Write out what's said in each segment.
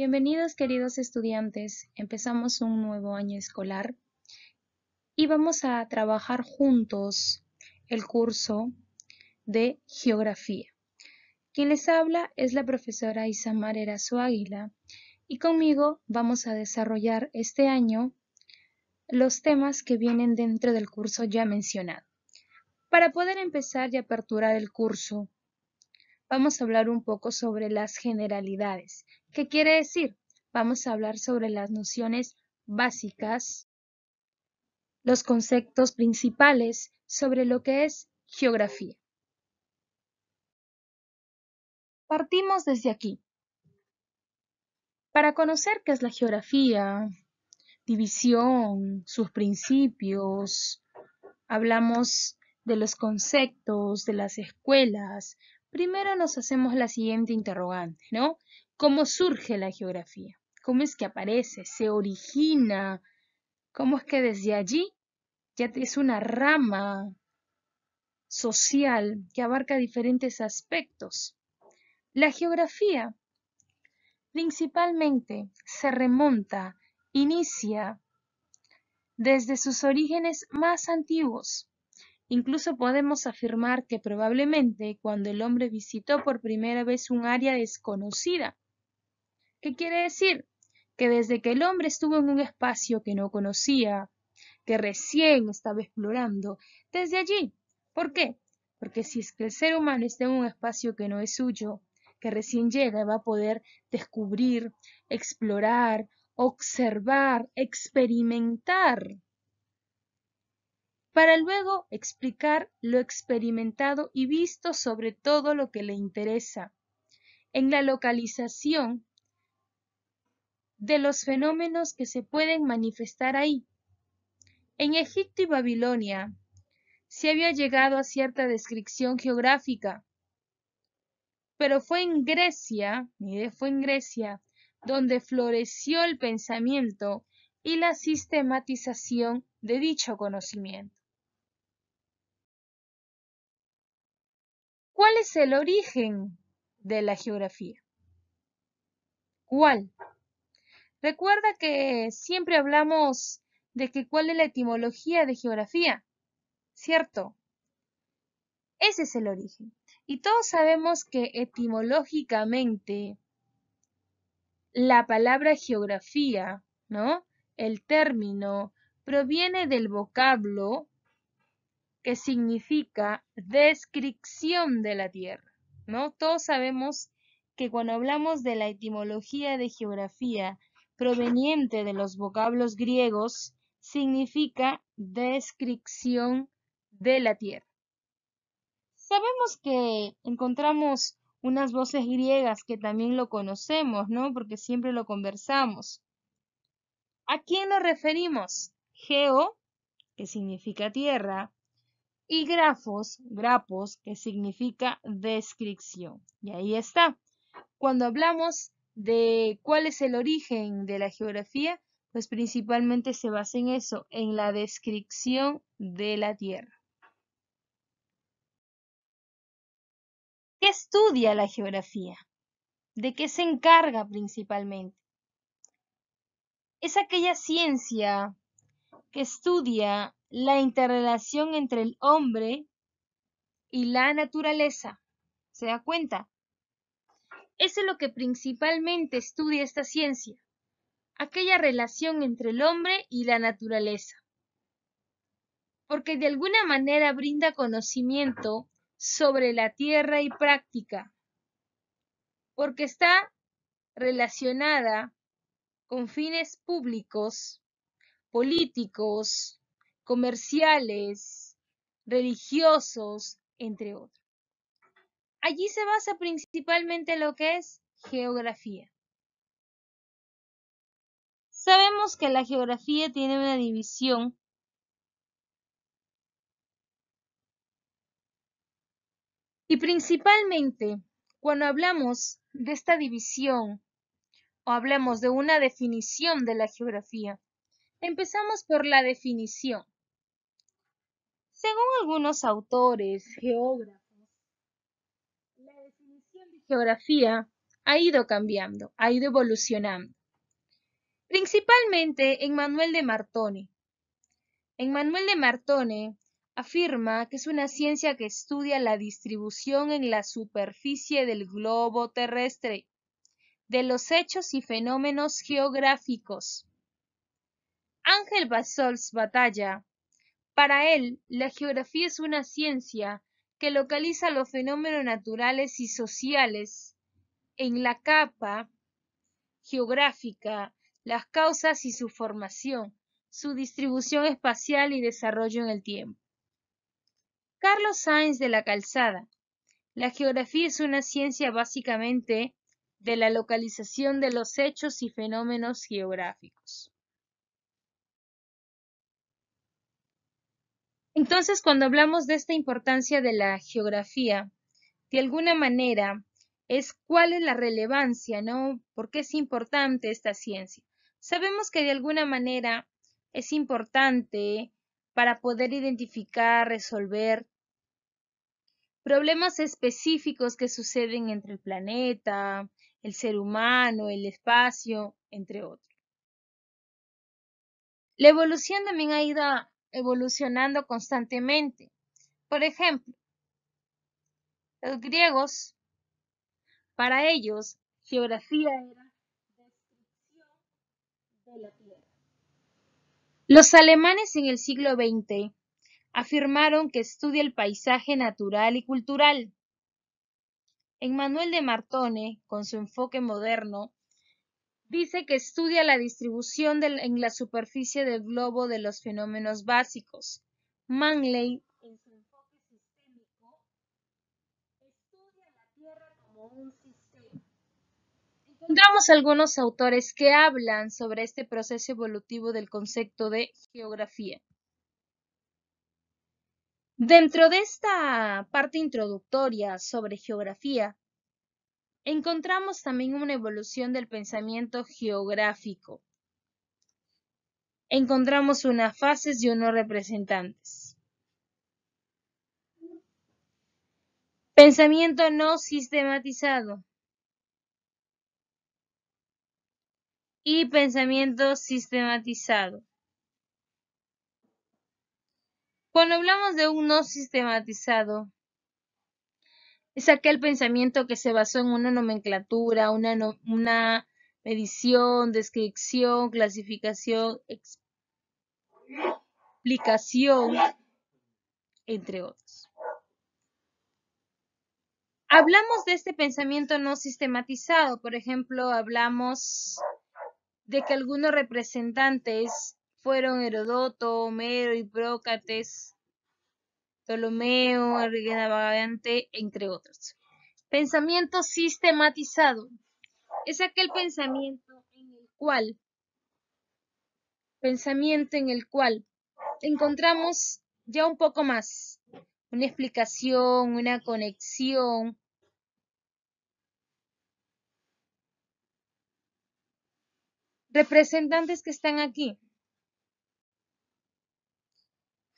Bienvenidos queridos estudiantes, empezamos un nuevo año escolar y vamos a trabajar juntos el curso de Geografía. Quien les habla es la profesora Isamar Erazo Águila y conmigo vamos a desarrollar este año los temas que vienen dentro del curso ya mencionado. Para poder empezar y aperturar el curso, vamos a hablar un poco sobre las generalidades. ¿Qué quiere decir? Vamos a hablar sobre las nociones básicas, los conceptos principales sobre lo que es geografía. Partimos desde aquí. Para conocer qué es la geografía, división, sus principios, hablamos de los conceptos, de las escuelas, primero nos hacemos la siguiente interrogante, ¿no? ¿Cómo surge la geografía? ¿Cómo es que aparece? ¿Se origina? ¿Cómo es que desde allí ya es una rama social que abarca diferentes aspectos? La geografía principalmente se remonta, inicia desde sus orígenes más antiguos, Incluso podemos afirmar que probablemente cuando el hombre visitó por primera vez un área desconocida. ¿Qué quiere decir? Que desde que el hombre estuvo en un espacio que no conocía, que recién estaba explorando, desde allí. ¿Por qué? Porque si es que el ser humano está en un espacio que no es suyo, que recién llega, va a poder descubrir, explorar, observar, experimentar para luego explicar lo experimentado y visto sobre todo lo que le interesa, en la localización de los fenómenos que se pueden manifestar ahí. En Egipto y Babilonia se había llegado a cierta descripción geográfica, pero fue en Grecia, fue en Grecia, donde floreció el pensamiento y la sistematización de dicho conocimiento. ¿Cuál es el origen de la geografía? ¿Cuál? Recuerda que siempre hablamos de que cuál es la etimología de geografía, ¿cierto? Ese es el origen. Y todos sabemos que etimológicamente la palabra geografía, ¿no? El término proviene del vocablo que significa descripción de la Tierra, ¿no? Todos sabemos que cuando hablamos de la etimología de geografía proveniente de los vocablos griegos, significa descripción de la Tierra. Sabemos que encontramos unas voces griegas que también lo conocemos, ¿no? Porque siempre lo conversamos. ¿A quién nos referimos? Geo, que significa tierra, y grafos, grapos, que significa descripción. Y ahí está. Cuando hablamos de cuál es el origen de la geografía, pues principalmente se basa en eso, en la descripción de la Tierra. ¿Qué estudia la geografía? ¿De qué se encarga principalmente? Es aquella ciencia que estudia la interrelación entre el hombre y la naturaleza. ¿Se da cuenta? Eso es lo que principalmente estudia esta ciencia, aquella relación entre el hombre y la naturaleza. Porque de alguna manera brinda conocimiento sobre la tierra y práctica, porque está relacionada con fines públicos, políticos, comerciales, religiosos, entre otros. Allí se basa principalmente lo que es geografía. Sabemos que la geografía tiene una división y principalmente cuando hablamos de esta división o hablamos de una definición de la geografía, empezamos por la definición. Según algunos autores, geógrafos, la definición de geografía ha ido cambiando, ha ido evolucionando. Principalmente en Manuel de Martone. En Manuel de Martone afirma que es una ciencia que estudia la distribución en la superficie del globo terrestre de los hechos y fenómenos geográficos. Ángel Basols Batalla. Para él, la geografía es una ciencia que localiza los fenómenos naturales y sociales en la capa geográfica, las causas y su formación, su distribución espacial y desarrollo en el tiempo. Carlos Sainz de la Calzada. La geografía es una ciencia básicamente de la localización de los hechos y fenómenos geográficos. Entonces, cuando hablamos de esta importancia de la geografía, de alguna manera es cuál es la relevancia, ¿no? ¿Por qué es importante esta ciencia? Sabemos que de alguna manera es importante para poder identificar, resolver problemas específicos que suceden entre el planeta, el ser humano, el espacio, entre otros. La evolución también ha ido evolucionando constantemente. Por ejemplo, los griegos, para ellos, geografía era descripción de la Tierra. Los alemanes en el siglo XX afirmaron que estudia el paisaje natural y cultural. Manuel de Martone, con su enfoque moderno, dice que estudia la distribución en la superficie del globo de los fenómenos básicos. Manley, en su enfoque sistémico, estudia la Tierra como un sistema. Encontramos algunos autores que hablan sobre este proceso evolutivo del concepto de geografía. Dentro de esta parte introductoria sobre geografía, encontramos también una evolución del pensamiento geográfico. Encontramos unas fases y unos representantes. Pensamiento no sistematizado. Y pensamiento sistematizado. Cuando hablamos de un no sistematizado, es aquel pensamiento que se basó en una nomenclatura, una, medición, descripción, clasificación, explicación, entre otros. Hablamos de este pensamiento no sistematizado, por ejemplo, hablamos de que algunos representantes fueron Herodoto, Homero y Prócates, Ptolomeo, Enrique Navegante, entre otros. Pensamiento sistematizado es aquel pensamiento en el cual pensamiento en el cual encontramos ya un poco más, una explicación, una conexión, representantes que están aquí.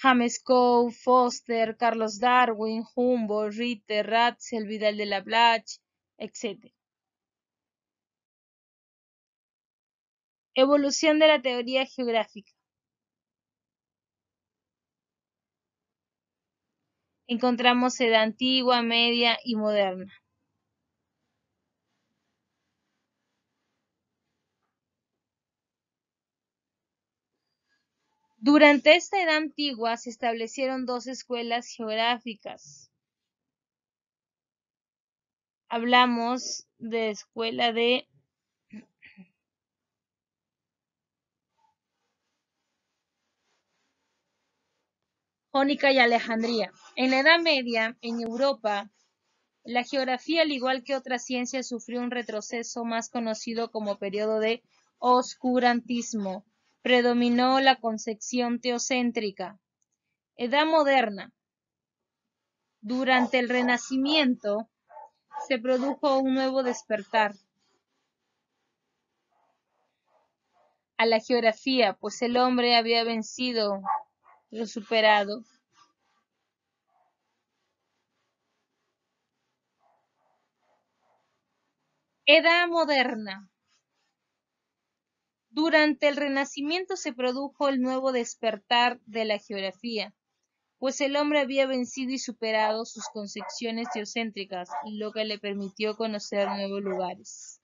James Coe, Foster, Carlos Darwin, Humboldt, Ritter, Ratzel, Vidal de la Blache, etc. Evolución de la teoría geográfica. Encontramos edad antigua, media y moderna. Durante esta edad antigua se establecieron dos escuelas geográficas. Hablamos de escuela de Jónica y Alejandría. En la Edad Media, en Europa, la geografía, al igual que otras ciencias, sufrió un retroceso más conocido como periodo de oscurantismo predominó la concepción teocéntrica. Edad moderna. Durante el Renacimiento se produjo un nuevo despertar a la geografía, pues el hombre había vencido lo superado. Edad moderna. Durante el Renacimiento se produjo el nuevo despertar de la geografía, pues el hombre había vencido y superado sus concepciones geocéntricas, lo que le permitió conocer nuevos lugares.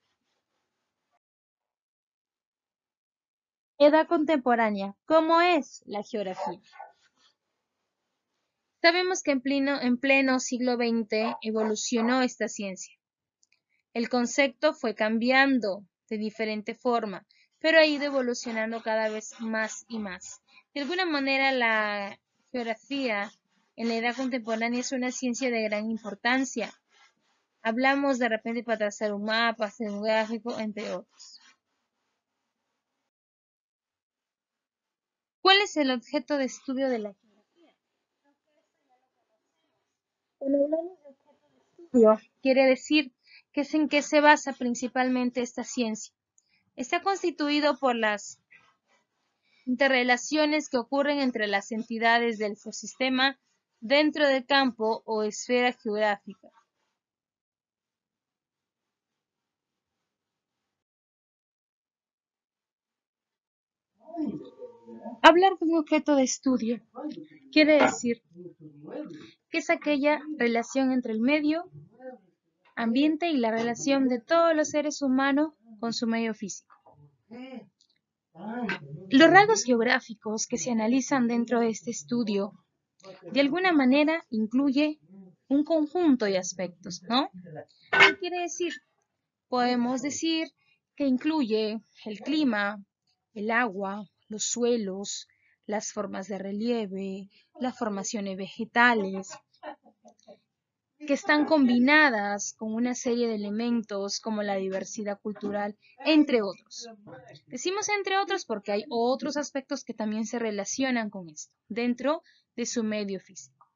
Edad contemporánea. ¿Cómo es la geografía? Sabemos que en pleno, en pleno siglo XX evolucionó esta ciencia. El concepto fue cambiando de diferente forma, pero ha ido evolucionando cada vez más y más. De alguna manera, la geografía en la edad contemporánea es una ciencia de gran importancia. Hablamos de repente para trazar un mapa, hacer un gráfico, entre otros. ¿Cuál es el objeto de estudio de la geografía? Cuando hablamos de estudio, quiere decir que es en qué se basa principalmente esta ciencia. Está constituido por las interrelaciones que ocurren entre las entidades del ecosistema dentro del campo o esfera geográfica. Hablar de un objeto de estudio quiere decir que es aquella relación entre el medio ambiente y la relación de todos los seres humanos con su medio físico. Los rasgos geográficos que se analizan dentro de este estudio, de alguna manera, incluye un conjunto de aspectos, ¿no? ¿Qué quiere decir? Podemos decir que incluye el clima, el agua, los suelos, las formas de relieve, las formaciones vegetales, que están combinadas con una serie de elementos como la diversidad cultural, entre otros. Decimos entre otros porque hay otros aspectos que también se relacionan con esto, dentro de su medio físico.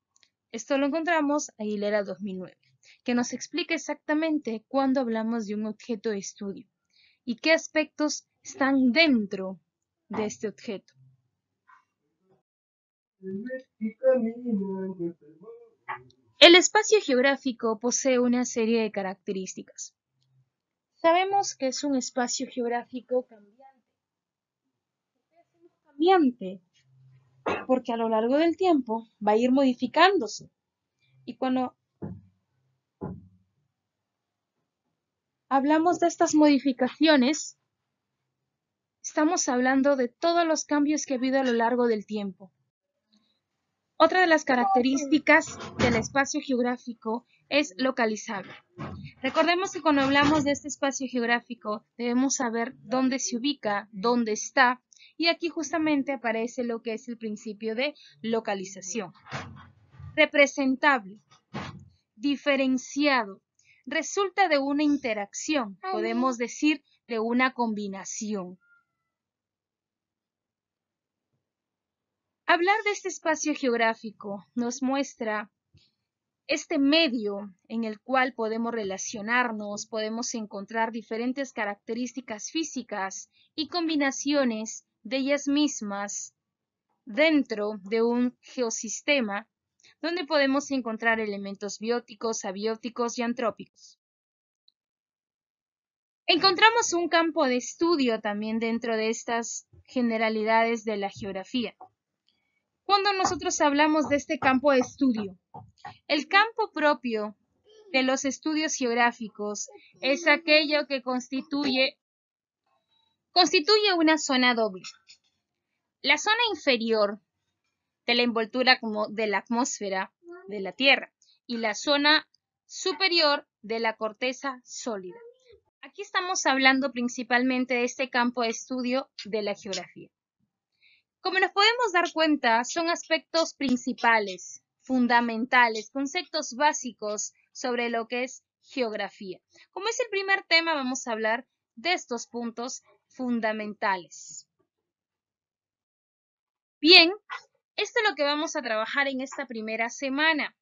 Esto lo encontramos a Hilera 2009, que nos explica exactamente cuándo hablamos de un objeto de estudio y qué aspectos están dentro de este objeto. El espacio geográfico posee una serie de características. Sabemos que es un espacio geográfico cambiante. cambiante? Porque a lo largo del tiempo va a ir modificándose. Y cuando hablamos de estas modificaciones, estamos hablando de todos los cambios que ha habido a lo largo del tiempo. Otra de las características del espacio geográfico es localizable. Recordemos que cuando hablamos de este espacio geográfico debemos saber dónde se ubica, dónde está, y aquí justamente aparece lo que es el principio de localización. Representable, diferenciado, resulta de una interacción, podemos decir de una combinación. Hablar de este espacio geográfico nos muestra este medio en el cual podemos relacionarnos, podemos encontrar diferentes características físicas y combinaciones de ellas mismas dentro de un geosistema donde podemos encontrar elementos bióticos, abióticos y antrópicos. Encontramos un campo de estudio también dentro de estas generalidades de la geografía cuando nosotros hablamos de este campo de estudio. El campo propio de los estudios geográficos es aquello que constituye, una zona doble. La zona inferior de la envoltura como de la atmósfera de la Tierra y la zona superior de la corteza sólida. Aquí estamos hablando principalmente de este campo de estudio de la geografía. Como nos podemos dar cuenta, son aspectos principales, fundamentales, conceptos básicos sobre lo que es geografía. Como es el primer tema, vamos a hablar de estos puntos fundamentales. Bien, esto es lo que vamos a trabajar en esta primera semana.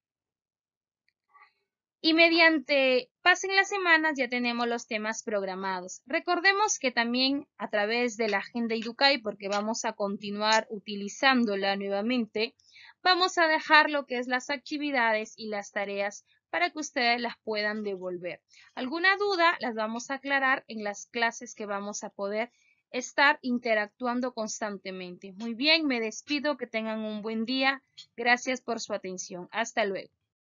Y mediante pasen las semanas ya tenemos los temas programados. Recordemos que también a través de la agenda Educay, porque vamos a continuar utilizándola nuevamente, vamos a dejar lo que es las actividades y las tareas para que ustedes las puedan devolver. ¿Alguna duda? Las vamos a aclarar en las clases que vamos a poder estar interactuando constantemente. Muy bien, me despido, que tengan un buen día. Gracias por su atención. Hasta luego.